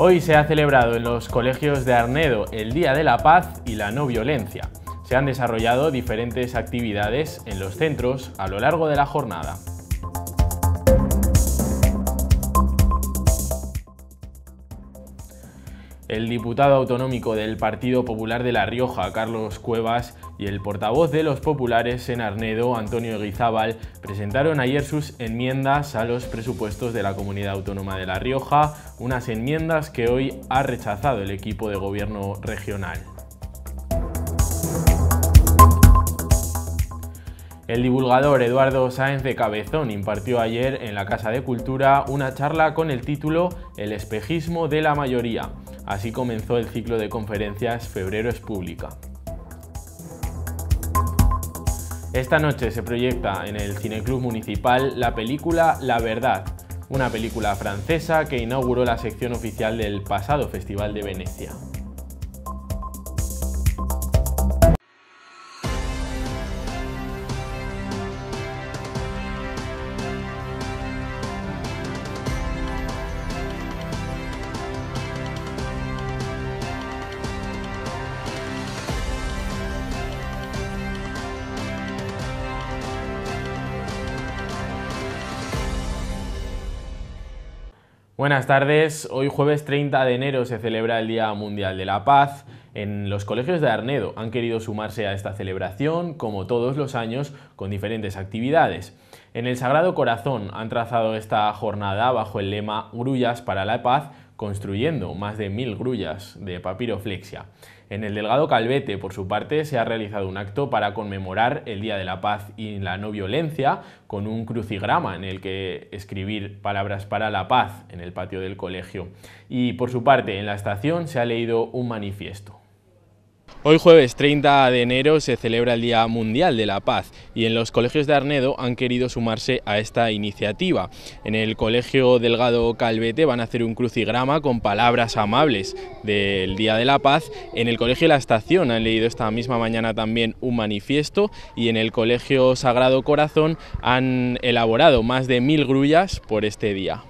Hoy se ha celebrado en los colegios de Arnedo el Día de la Paz y la No Violencia. Se han desarrollado diferentes actividades en los centros a lo largo de la jornada. El diputado autonómico del Partido Popular de La Rioja, Carlos Cuevas, y el portavoz de los populares en Arnedo, Antonio Guizábal, presentaron ayer sus enmiendas a los presupuestos de la Comunidad Autónoma de La Rioja, unas enmiendas que hoy ha rechazado el equipo de gobierno regional. El divulgador Eduardo Sáenz de Cabezón impartió ayer en la Casa de Cultura una charla con el título El espejismo de la mayoría. Así comenzó el ciclo de conferencias Febrero es Pública. Esta noche se proyecta en el Cineclub Municipal la película La Verdad, una película francesa que inauguró la sección oficial del pasado Festival de Venecia. Buenas tardes. Hoy jueves 30 de enero se celebra el Día Mundial de la Paz. En los colegios de Arnedo han querido sumarse a esta celebración, como todos los años, con diferentes actividades. En el Sagrado Corazón han trazado esta jornada bajo el lema Grullas para la Paz, construyendo más de mil grullas de papiroflexia. En el Delgado Calvete, por su parte, se ha realizado un acto para conmemorar el Día de la Paz y la No Violencia, con un crucigrama en el que escribir palabras para la paz en el patio del colegio. Y por su parte, en la estación se ha leído un manifiesto. Hoy jueves 30 de enero se celebra el Día Mundial de la Paz y en los colegios de Arnedo han querido sumarse a esta iniciativa. En el Colegio Delgado Calvete van a hacer un crucigrama con palabras amables del Día de la Paz. En el Colegio La Estación han leído esta misma mañana también un manifiesto y en el Colegio Sagrado Corazón han elaborado más de mil grullas por este día.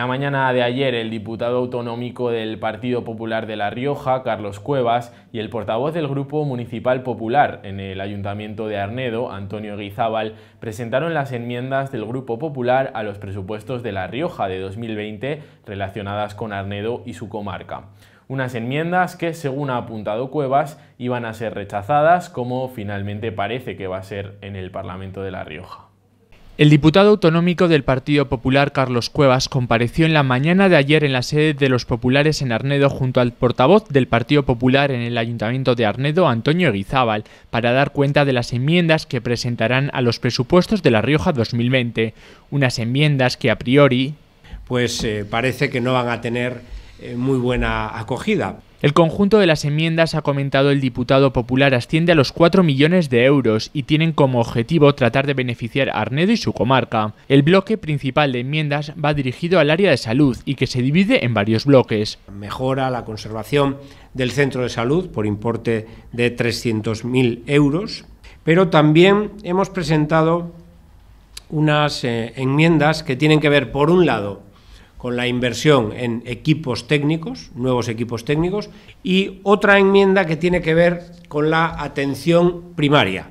La mañana de ayer, el diputado autonómico del Partido Popular de La Rioja, Carlos Cuevas, y el portavoz del Grupo Municipal Popular en el Ayuntamiento de Arnedo, Antonio Guizábal, presentaron las enmiendas del Grupo Popular a los presupuestos de La Rioja de 2020 relacionadas con Arnedo y su comarca. Unas enmiendas que, según ha apuntado Cuevas, iban a ser rechazadas, como finalmente parece que va a ser en el Parlamento de La Rioja. El diputado autonómico del Partido Popular, Carlos Cuevas, compareció en la mañana de ayer en la sede de los populares en Arnedo junto al portavoz del Partido Popular en el Ayuntamiento de Arnedo, Antonio Eguizábal, para dar cuenta de las enmiendas que presentarán a los presupuestos de La Rioja 2020. Unas enmiendas que a priori... Pues eh, parece que no van a tener eh, muy buena acogida. El conjunto de las enmiendas, ha comentado el diputado popular, asciende a los 4 millones de euros y tienen como objetivo tratar de beneficiar a Arnedo y su comarca. El bloque principal de enmiendas va dirigido al área de salud y que se divide en varios bloques. Mejora la conservación del centro de salud por importe de 300.000 euros, pero también hemos presentado unas eh, enmiendas que tienen que ver, por un lado, con la inversión en equipos técnicos, nuevos equipos técnicos, y otra enmienda que tiene que ver con la atención primaria.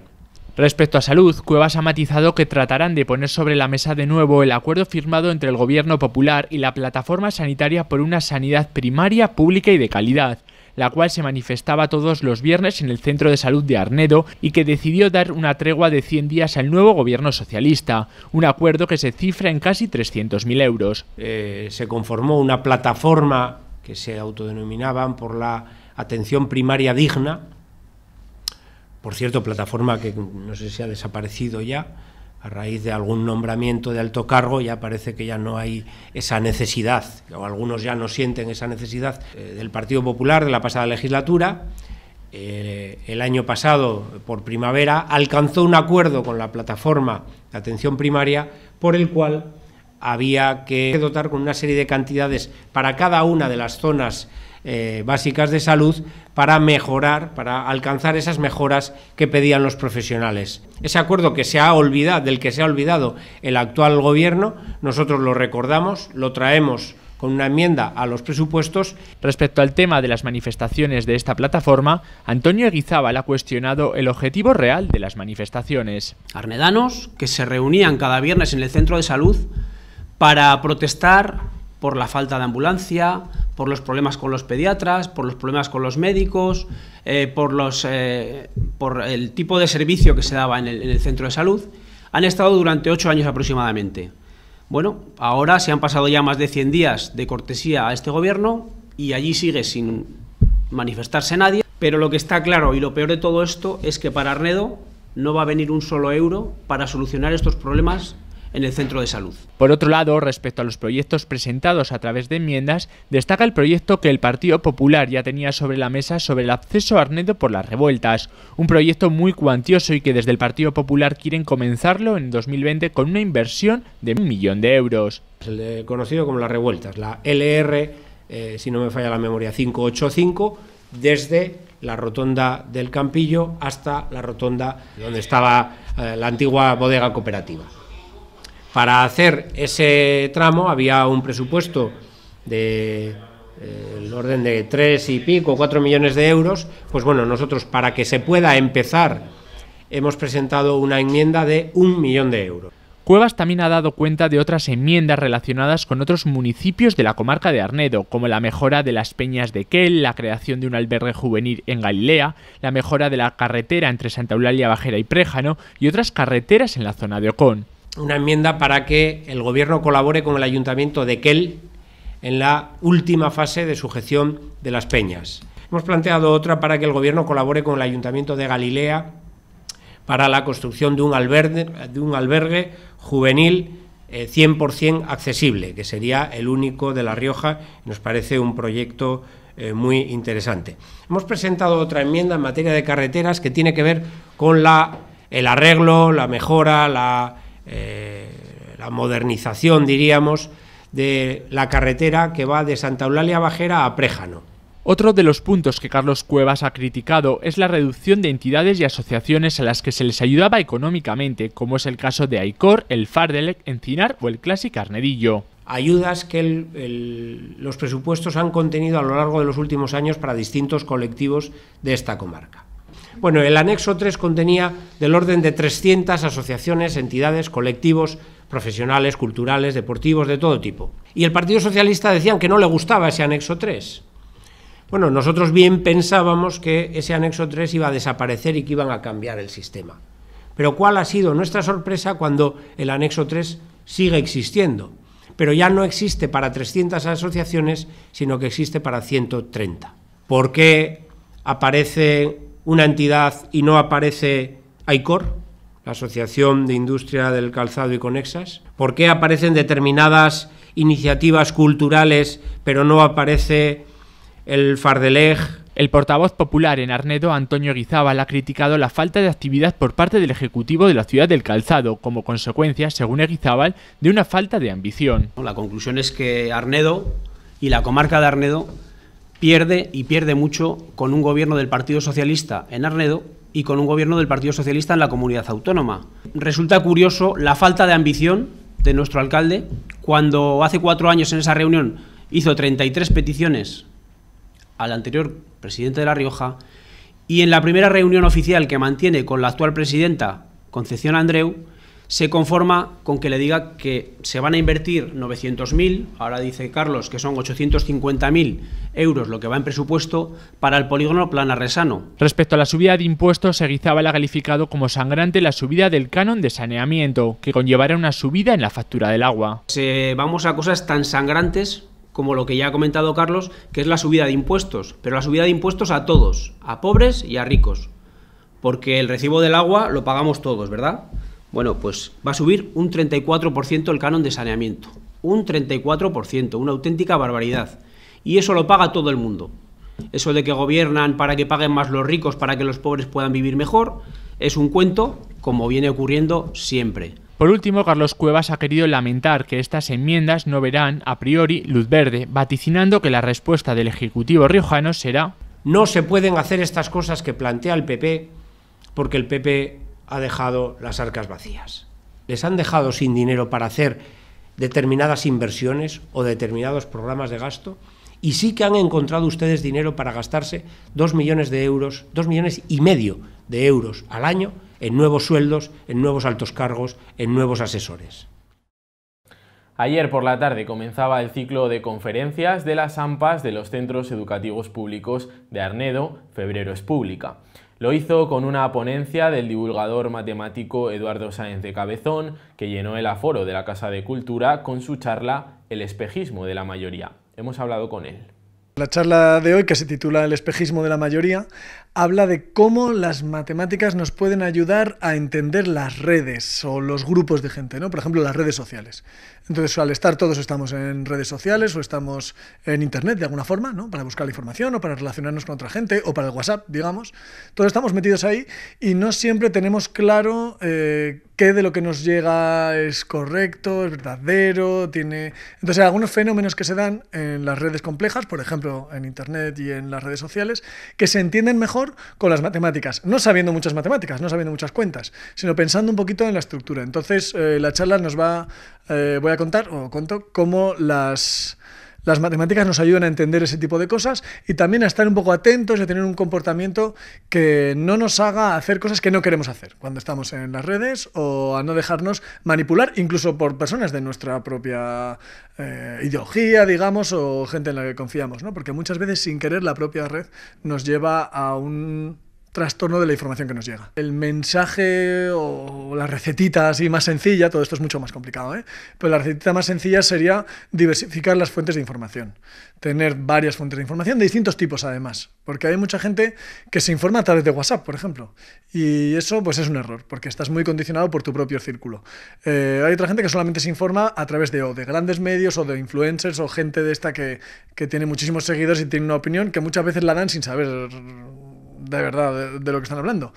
Respecto a salud, Cuevas ha matizado que tratarán de poner sobre la mesa de nuevo el acuerdo firmado entre el Gobierno Popular y la Plataforma Sanitaria por una sanidad primaria, pública y de calidad, la cual se manifestaba todos los viernes en el Centro de Salud de Arnedo y que decidió dar una tregua de 100 días al nuevo gobierno socialista, un acuerdo que se cifra en casi 300.000 euros. Eh, se conformó una plataforma que se autodenominaban por la atención primaria digna, por cierto, plataforma que no sé si ha desaparecido ya, a raíz de algún nombramiento de alto cargo ya parece que ya no hay esa necesidad, o algunos ya no sienten esa necesidad eh, del Partido Popular de la pasada legislatura. Eh, el año pasado, por primavera, alcanzó un acuerdo con la plataforma de atención primaria por el cual había que dotar con una serie de cantidades para cada una de las zonas eh, básicas de salud para mejorar, para alcanzar esas mejoras que pedían los profesionales. Ese acuerdo que se ha olvidado, del que se ha olvidado el actual gobierno, nosotros lo recordamos, lo traemos con una enmienda a los presupuestos. Respecto al tema de las manifestaciones de esta plataforma, Antonio Eguizábal ha cuestionado el objetivo real de las manifestaciones. Arnedanos que se reunían cada viernes en el centro de salud para protestar por la falta de ambulancia, por los problemas con los pediatras, por los problemas con los médicos, eh, por, los, eh, por el tipo de servicio que se daba en el, centro de salud, han estado durante ocho años aproximadamente. Bueno, ahora se han pasado ya más de 100 días de cortesía a este gobierno y allí sigue sin manifestarse nadie, pero lo que está claro y lo peor de todo esto es que para Arnedo no va a venir un solo euro para solucionar estos problemas en el centro de salud. Por otro lado, respecto a los proyectos presentados a través de enmiendas, destaca el proyecto que el Partido Popular ya tenía sobre la mesa sobre el acceso a Arnedo por las revueltas, un proyecto muy cuantioso y que desde el Partido Popular quieren comenzarlo en 2020 con una inversión de un millón de euros. El conocido como las revueltas, la LR, eh, si no me falla la memoria, 585, desde la rotonda del Campillo hasta la rotonda donde estaba eh, la antigua bodega cooperativa. Para hacer ese tramo había un presupuesto de eh, el orden de tres y pico, cuatro millones de euros, pues bueno, nosotros para que se pueda empezar hemos presentado una enmienda de un millón de euros. Cuevas también ha dado cuenta de otras enmiendas relacionadas con otros municipios de la comarca de Arnedo, como la mejora de las peñas de Quel, la creación de un albergue juvenil en Galilea, la mejora de la carretera entre Santa Eulalia Bajera y Préjano y otras carreteras en la zona de Ocón una enmienda para que el Gobierno colabore con el Ayuntamiento de Quel en la última fase de sujeción de las peñas. Hemos planteado otra para que el Gobierno colabore con el Ayuntamiento de Galilea para la construcción de un albergue, de un albergue juvenil 100% eh, accesible, que sería el único de La Rioja. Nos parece un proyecto eh, muy interesante. Hemos presentado otra enmienda en materia de carreteras que tiene que ver con la, el arreglo, la mejora, la eh, la modernización, diríamos, de la carretera que va de Santa Eulalia Bajera a Préjano. Otro de los puntos que Carlos Cuevas ha criticado es la reducción de entidades y asociaciones a las que se les ayudaba económicamente, como es el caso de Aicor, el Fardelec, Encinar o el Clásico Arnedillo. Ayudas que los presupuestos han contenido a lo largo de los últimos años para distintos colectivos de esta comarca. Bueno, el anexo 3 contenía del orden de 300 asociaciones, entidades, colectivos, profesionales, culturales, deportivos, de todo tipo. Y el Partido Socialista decían que no le gustaba ese anexo 3. Bueno, nosotros bien pensábamos que ese anexo 3 iba a desaparecer y que iban a cambiar el sistema. Pero ¿cuál ha sido nuestra sorpresa cuando el anexo 3 sigue existiendo? Pero ya no existe para 300 asociaciones, sino que existe para 130. ¿Por qué aparece una entidad y no aparece AICOR, la Asociación de Industria del Calzado y Conexas? ¿Por qué aparecen determinadas iniciativas culturales, pero no aparece el Fardeleg? El portavoz popular en Arnedo, Antonio Guizábal, ha criticado la falta de actividad por parte del Ejecutivo de la ciudad del Calzado, como consecuencia, según Guizábal, de una falta de ambición. La conclusión es que Arnedo y la comarca de Arnedo pierde y pierde mucho con un gobierno del Partido Socialista en Arnedo y con un gobierno del Partido Socialista en la comunidad autónoma. Resulta curioso la falta de ambición de nuestro alcalde cuando hace cuatro años en esa reunión hizo 33 peticiones al anterior presidente de La Rioja y en la primera reunión oficial que mantiene con la actual presidenta Concepción Andreu se conforma con que le diga que se van a invertir 900.000, ahora dice Carlos que son 850.000 euros lo que va en presupuesto para el polígono Resano. Respecto a la subida de impuestos, Seguizabal ha calificado como sangrante la subida del canon de saneamiento, que conllevará una subida en la factura del agua. vamos a cosas tan sangrantes como lo que ya ha comentado Carlos, que es la subida de impuestos, pero la subida de impuestos a todos, a pobres y a ricos, porque el recibo del agua lo pagamos todos, ¿verdad? Bueno, pues va a subir un 34% el canon de saneamiento. Un 34%, una auténtica barbaridad. Y eso lo paga todo el mundo. Eso de que gobiernan para que paguen más los ricos, para que los pobres puedan vivir mejor, es un cuento como viene ocurriendo siempre. Por último, Carlos Cuevas ha querido lamentar que estas enmiendas no verán a priori luz verde, vaticinando que la respuesta del Ejecutivo riojano será No se pueden hacer estas cosas que plantea el PP porque el PP ha dejado las arcas vacías. Les han dejado sin dinero para hacer determinadas inversiones o determinados programas de gasto y sí que han encontrado ustedes dinero para gastarse dos millones de euros, dos millones y medio de euros al año en nuevos sueldos, en nuevos altos cargos, en nuevos asesores. Ayer por la tarde comenzaba el ciclo de conferencias de las AMPAs de los Centros Educativos Públicos de Arnedo, Febrero es Pública. Lo hizo con una ponencia del divulgador matemático Eduardo Sáenz de Cabezón, que llenó el aforo de la Casa de Cultura con su charla El espejismo de la mayoría. Hemos hablado con él. La charla de hoy, que se titula El espejismo de la mayoría, habla de cómo las matemáticas nos pueden ayudar a entender las redes o los grupos de gente, ¿no? Por ejemplo, las redes sociales. Entonces, al estar todos estamos en redes sociales o estamos en Internet de alguna forma, ¿no? Para buscar la información o para relacionarnos con otra gente o para el WhatsApp, digamos. Todos estamos metidos ahí y no siempre tenemos claro eh, qué de lo que nos llega es correcto, es verdadero, tiene... Entonces, algunos fenómenos que se dan en las redes complejas, por ejemplo, en Internet y en las redes sociales, que se entienden mejor con las matemáticas, no sabiendo muchas matemáticas, no sabiendo muchas cuentas, sino pensando un poquito en la estructura. Entonces, eh, la charla nos va, eh, voy a contar, o conto, cómo las, las matemáticas nos ayudan a entender ese tipo de cosas y también a estar un poco atentos y a tener un comportamiento que no nos haga hacer cosas que no queremos hacer cuando estamos en las redes o a no dejarnos manipular incluso por personas de nuestra propia eh, ideología, digamos, o gente en la que confiamos, ¿no? Porque muchas veces sin querer la propia red nos lleva a un trastorno de la información que nos llega. El mensaje o la recetita así más sencilla, todo esto es mucho más complicado, ¿eh? pero la recetita más sencilla sería diversificar las fuentes de información. Tener varias fuentes de información de distintos tipos además, porque hay mucha gente que se informa a través de WhatsApp, por ejemplo, y eso pues es un error, porque estás muy condicionado por tu propio círculo. Eh, hay otra gente que solamente se informa a través de, o de grandes medios o de influencers o gente de esta que, que tiene muchísimos seguidores y tiene una opinión que muchas veces la dan sin saber de verdad de, lo que están hablando.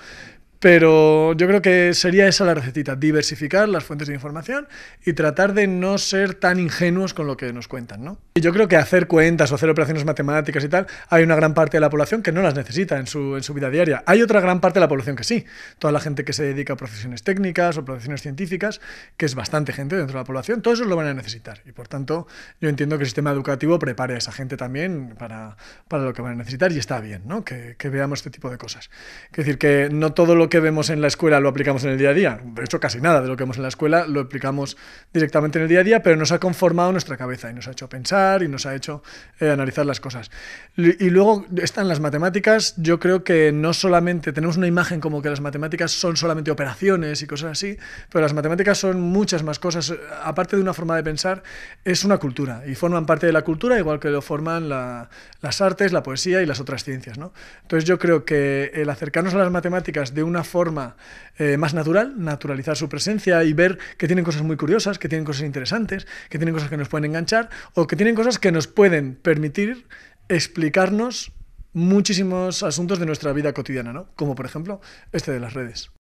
Pero yo creo que sería esa la recetita, diversificar las fuentes de información y tratar de no ser tan ingenuos con lo que nos cuentan. ¿no? Y yo creo que hacer cuentas o hacer operaciones matemáticas y tal, hay una gran parte de la población que no las necesita en su, en su vida diaria. Hay otra gran parte de la población que sí. Toda la gente que se dedica a profesiones técnicas o profesiones científicas, que es bastante gente dentro de la población, todos esos lo van a necesitar. Y por tanto, yo entiendo que el sistema educativo prepare a esa gente también para, para lo que van a necesitar y está bien ¿no? que, que veamos este tipo de cosas. Es decir, que no todo lo que vemos en la escuela lo aplicamos en el día a día. De hecho, casi nada de lo que vemos en la escuela lo aplicamos directamente en el día a día, pero nos ha conformado nuestra cabeza y nos ha hecho pensar y nos ha hecho eh, analizar las cosas. Y luego están las matemáticas, yo creo que no solamente tenemos una imagen como que las matemáticas son solamente operaciones y cosas así, pero las matemáticas son muchas más cosas. Aparte de una forma de pensar, es una cultura y forman parte de la cultura igual que lo forman las artes, la poesía y las otras ciencias. ¿no? Entonces yo creo que el acercarnos a las matemáticas de una forma eh, más natural, naturalizar su presencia y ver que tienen cosas muy curiosas, que tienen cosas interesantes, que tienen cosas que nos pueden enganchar o que tienen cosas que nos pueden permitir explicarnos muchísimos asuntos de nuestra vida cotidiana, ¿no? Como por ejemplo este de las redes.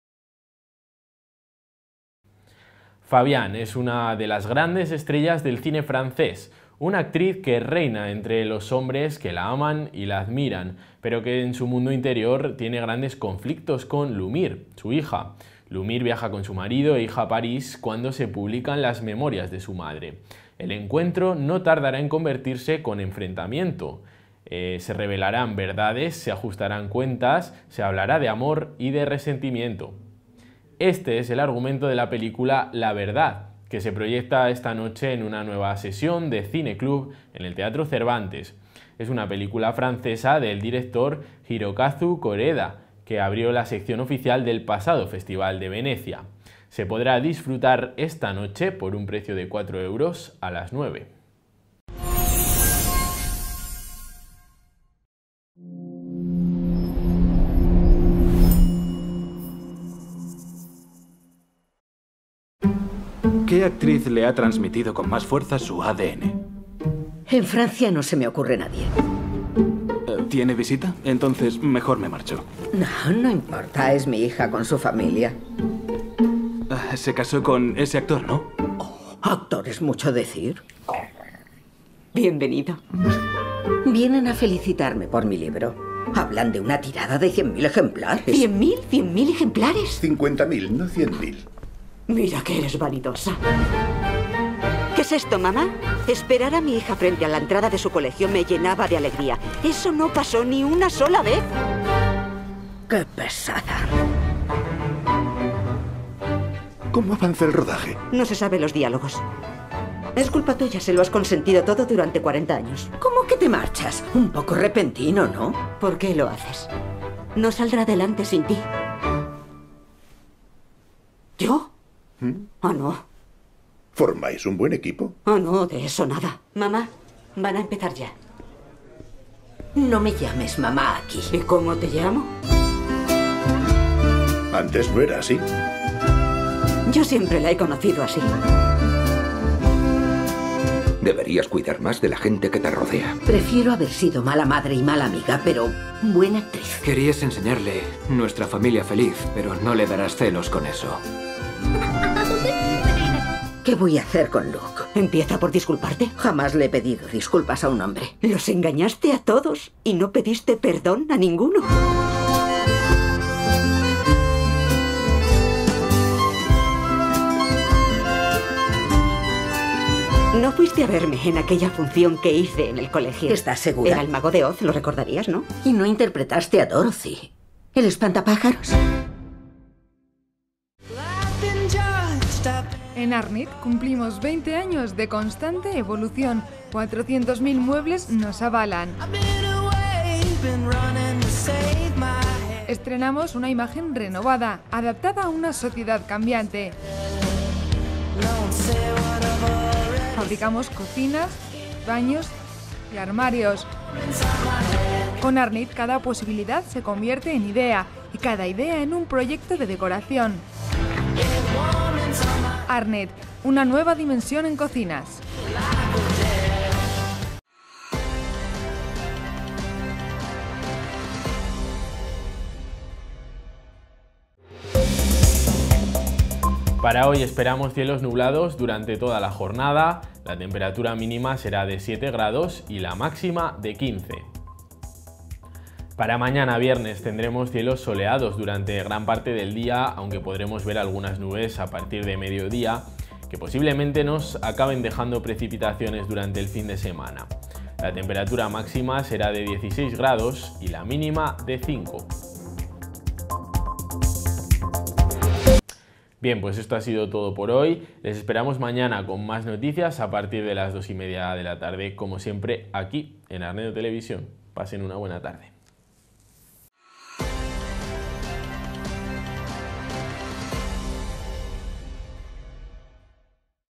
Fabián es una de las grandes estrellas del cine francés, una actriz que reina entre los hombres que la aman y la admiran, pero que en su mundo interior tiene grandes conflictos con Lumir, su hija. Lumir viaja con su marido e hija a París cuando se publican las memorias de su madre. El encuentro no tardará en convertirse con enfrentamiento. Eh, se revelarán verdades, se ajustarán cuentas, se hablará de amor y de resentimiento. Este es el argumento de la película La Verdad, que se proyecta esta noche en una nueva sesión de Cine Club en el Teatro Cervantes. Es una película francesa del director Hirokazu Koreda, que abrió la sección oficial del pasado Festival de Venecia. Se podrá disfrutar esta noche por un precio de 4 euros a las 9. ¿Qué actriz le ha transmitido con más fuerza su ADN? En Francia no se me ocurre nadie. ¿Tiene visita? Entonces mejor me marcho. No, no importa. Es mi hija con su familia. Ah, se casó con ese actor, ¿no? Oh, actor es mucho decir. Bienvenido. Vienen a felicitarme por mi libro. Hablan de una tirada de 100.000 ejemplares. ¿100.000? ¿100.000 ejemplares? 50.000, no 100.000. Mira que eres vanidosa. ¿Qué es esto, mamá? Esperar a mi hija frente a la entrada de su colegio me llenaba de alegría. Eso no pasó ni una sola vez. ¡Qué pesada! ¿Cómo avanza el rodaje? No se sabe los diálogos. Es culpa tuya, se lo has consentido todo durante 40 años. ¿Cómo que te marchas? Un poco repentino, ¿no? ¿Por qué lo haces? No saldrá adelante sin ti. ¿Yo? ¿Mm? Ah, no. ¿Formáis un buen equipo? Oh, no, de eso nada. Mamá, van a empezar ya. No me llames mamá aquí. ¿Y cómo te llamo? Antes no era así. Yo siempre la he conocido así. Deberías cuidar más de la gente que te rodea. Prefiero haber sido mala madre y mala amiga, pero buena actriz. Querías enseñarle nuestra familia feliz, pero no le darás celos con eso. ¿Qué voy a hacer con Luke? ¿Empieza por disculparte? Jamás le he pedido disculpas a un hombre. Los engañaste a todos y no pediste perdón a ninguno. No fuiste a verme en aquella función que hice en el colegio. ¿Estás segura? Era el mago de Oz, lo recordarías, ¿no? Y no interpretaste a Dorothy. ¿El espantapájaros? En Arnit cumplimos 20 años de constante evolución. 400.000 muebles nos avalan. Estrenamos una imagen renovada, adaptada a una sociedad cambiante. Fabricamos cocinas, baños y armarios. Con Arnit cada posibilidad se convierte en idea y cada idea en un proyecto de decoración. Una nueva dimensión en cocinas. Para hoy esperamos cielos nublados durante toda la jornada, la temperatura mínima será de 7 grados y la máxima de 15. Para mañana viernes tendremos cielos soleados durante gran parte del día, aunque podremos ver algunas nubes a partir de mediodía, que posiblemente nos acaben dejando precipitaciones durante el fin de semana. La temperatura máxima será de 16 grados y la mínima de 5. Bien, pues esto ha sido todo por hoy. Les esperamos mañana con más noticias a partir de las dos y media de la tarde, como siempre, aquí en Arnedo Televisión. Pasen una buena tarde.